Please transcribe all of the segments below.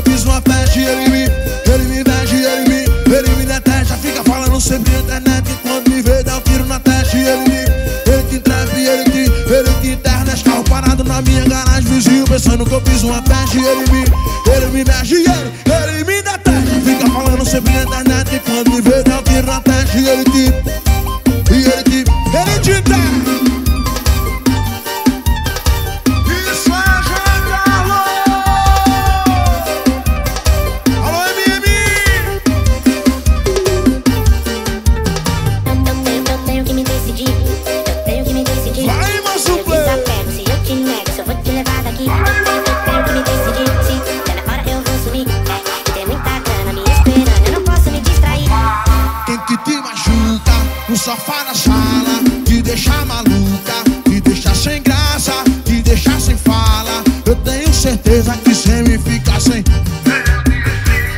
eu fiz uma festa e ele me, ele me inveja ele me, ele me detesta. Fica falando sempre na internet que quando me vê dá um tiro na testa e ele me, ele te entrega ele te, ele te interna. Carro parado na minha garagem, vizinho pensando que eu fiz uma festa e ele me, ele me inveja ele, ele me detesta. Fica falando sempre na internet que quando me vê dá um tiro na testa e ele te, que cê me fica sem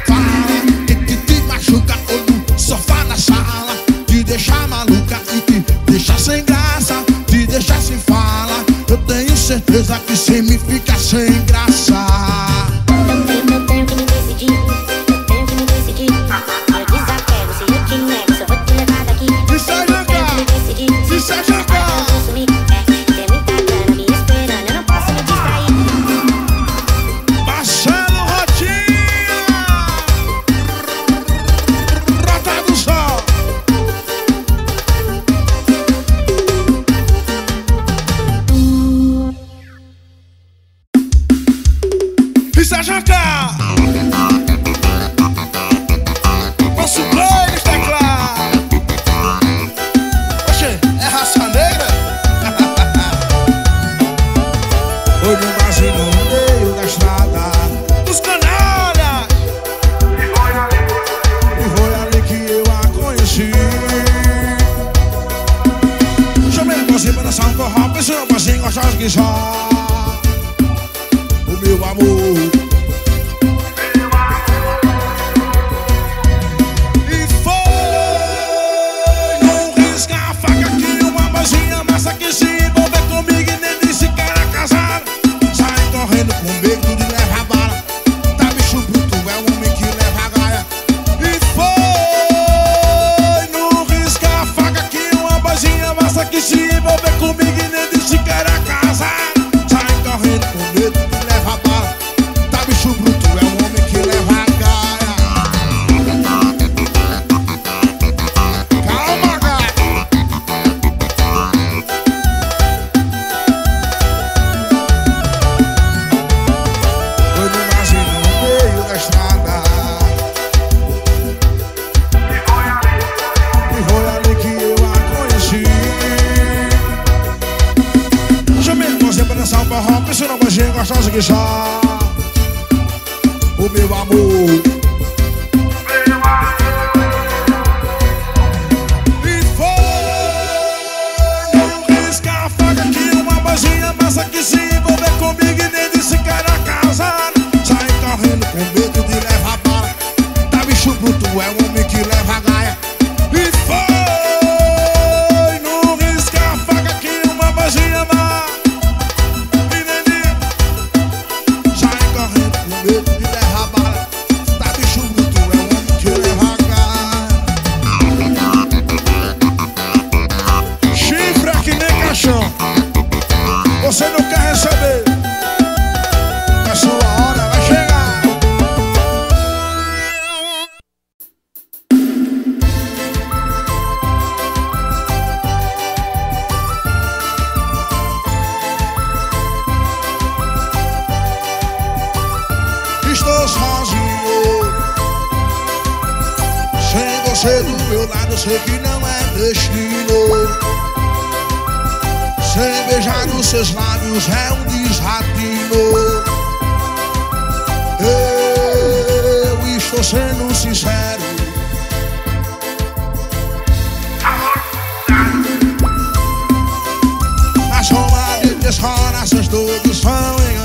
Fala, quem que te machuca no sofá na sala. Te deixa maluca e te deixa sem graça. Te deixa sem fala. Eu tenho certeza que cê me fica sem graça Isso O meu amor. E foi Não risca a faca que uma boizinha massa que se envolver comigo e nem disse que era casada Sai correndo com medo de levar bala. Tá bicho bruto, é um homem você do meu lado, sei que não é destino. Sem beijar os seus lábios é um desatino. Eu estou sendo sincero. A soma de três corações todos são enganados.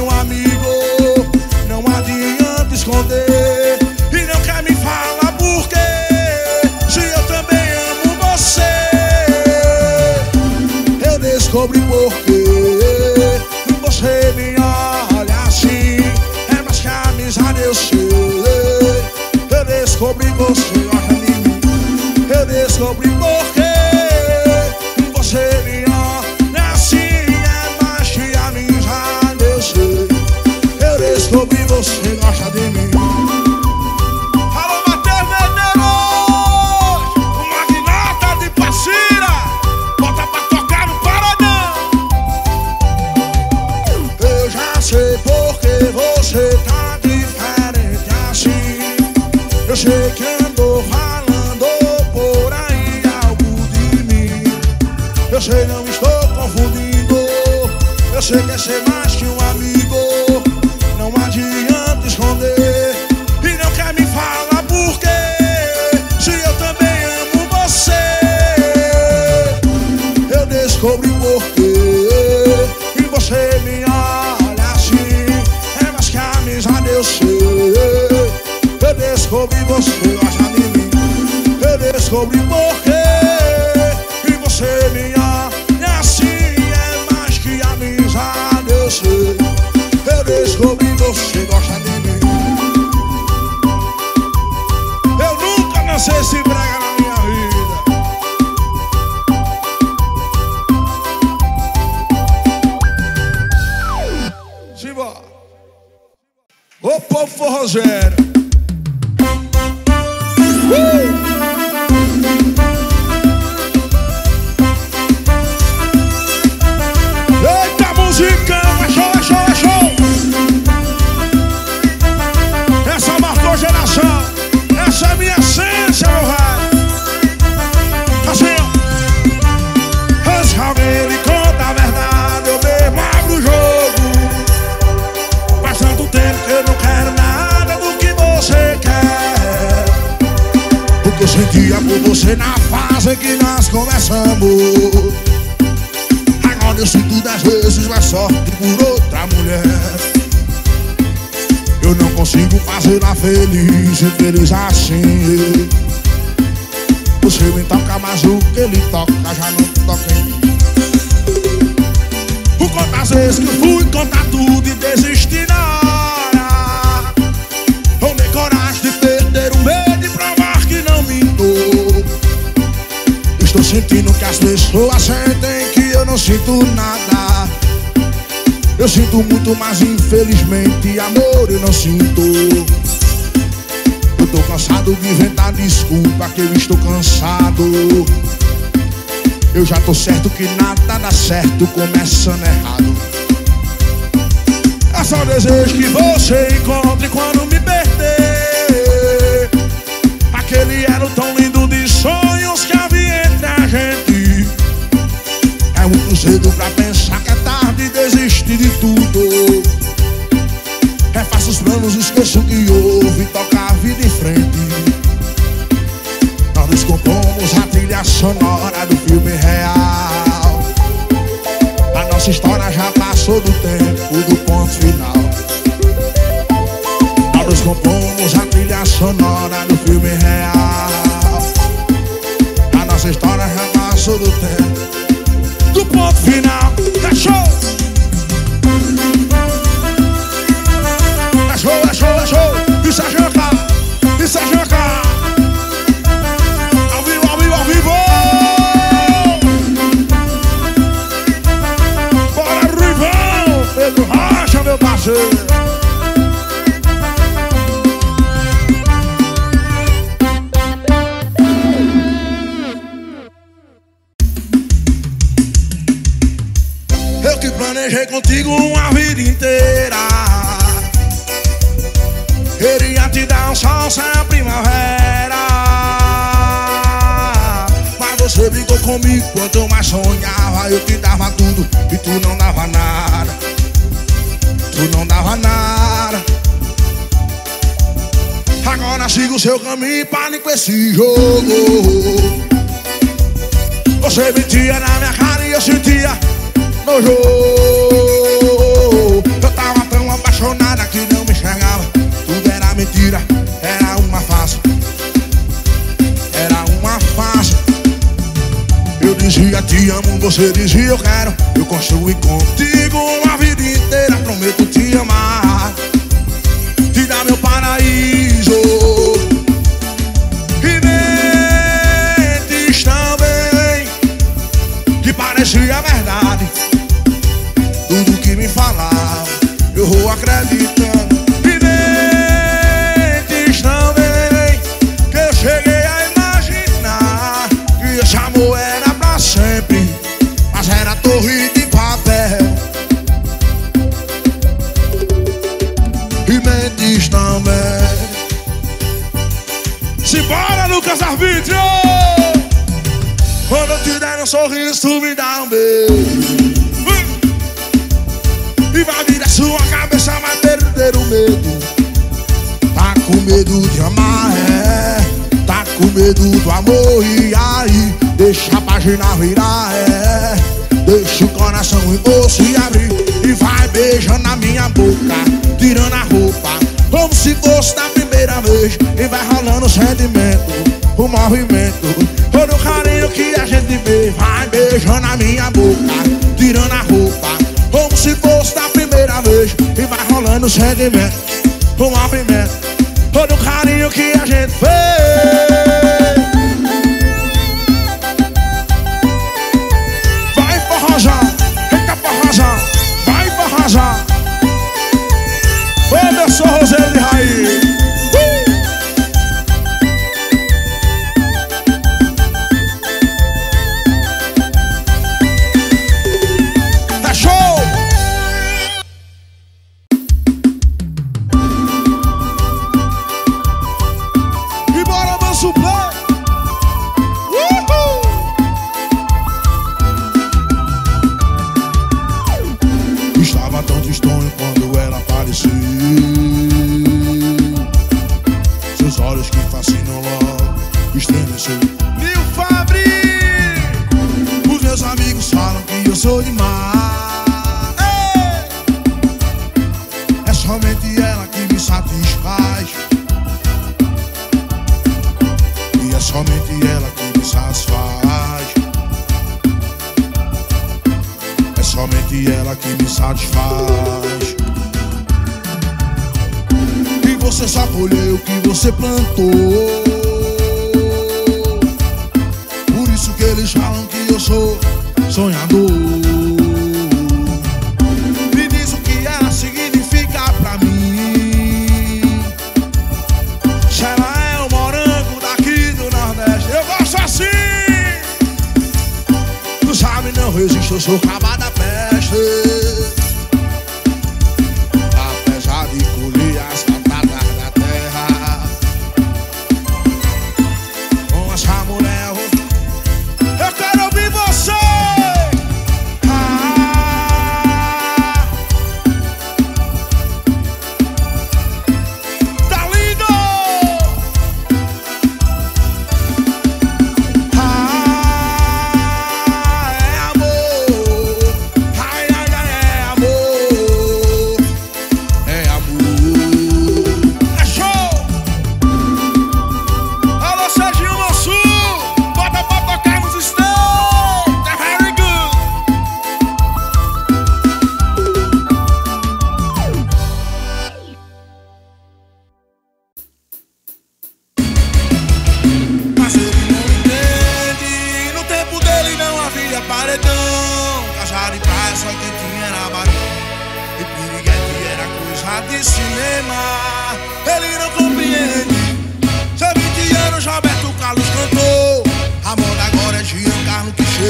Um amigo. Não adianta esconder E não quer me falar por quê. Se eu também amo você eu descobri porquê Você me olha assim É mais que amizade eu sei. Eu descobri você Sei que andou falando por aí algo de mim. Eu sei não estou confundindo. Eu sei que é ser mais que um amigo. Não adianta esconder. E não quer me falar por quê. Se eu também amo você eu descobri o porquê. E você me olha assim É mais que amizade eu sei descobri você gosta de mim. Eu descobri o na fase que nós começamos. Agora eu sinto dez vezes mais sorte por outra mulher. Eu não consigo fazê-la feliz, feliz assim. Você me toca, mas o que ele toca já não toca em mim. Por quantas vezes que eu fui contar tudo e desistir na sentindo que as pessoas sentem que eu não sinto nada. Eu sinto muito, mas infelizmente amor eu não sinto. Eu tô cansado de inventar desculpa que eu estou cansado. Eu já tô certo que nada dá certo começando errado. É só desejo que você encontre quando tudo. Refaça os planos, esqueça o que houve Toca a vida em frente. Nós descompomos a trilha sonora do filme real. A nossa história já passou do tempo do ponto final. Nós descompomos a trilha sonora do filme real. A nossa história já passou do tempo te dar um sol sem a primavera. Mas você brigou comigo quanto eu mais sonhava. Eu te dava tudo e tu não dava nada. Tu não dava nada. Agora siga o seu caminho e pare com esse jogo. Você mentia na minha cara e eu sentia no jogo dizia te amo, você dizia eu quero. Eu construí contigo uma vida inteira Prometo te amar. Te dar meu paraíso. E mentes também Que parecia verdade tudo que me falavam, eu vou acreditando. Lucas Arbítrio! Quando eu te der um sorriso, tu me dá um beijo. E vai virar sua cabeça, vai perder o medo. Tá com medo de amar, é. Tá com medo do amor E aí, deixa a página virar, é. Deixa o coração em você abrir. E vai beijando a minha boca Tirando a roupa. Como se fosse da primeira vez. E vai rolando o sentimento O movimento. Todo carinho que a gente vê Vai beijando a minha boca Tirando a roupa como se fosse da primeira vez. E vai rolando o sentimento, o movimento E você só colheu o que você plantou. Por isso que eles falam que eu sou sonhador. Me diz o que ela significa pra mim. Se ela é o morango daqui do Nordeste Eu gosto assim. Tu sabe, não resisto, eu sou caba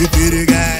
e piriguete.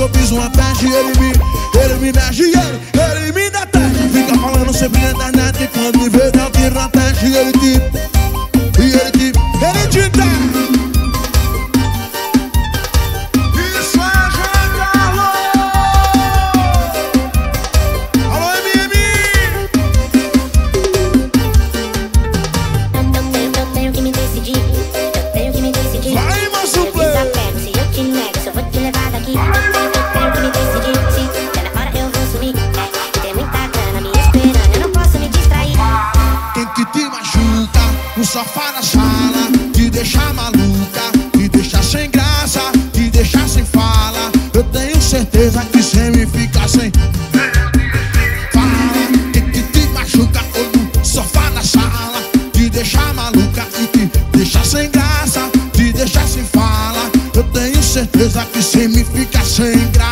que eu fiz uma tarde Ele me, ele me dá dinheiro, ele me dá tarde. Fica falando sempre é internet E quando me vê dá o que na tarde Ele te certeza que cê me fica sem graça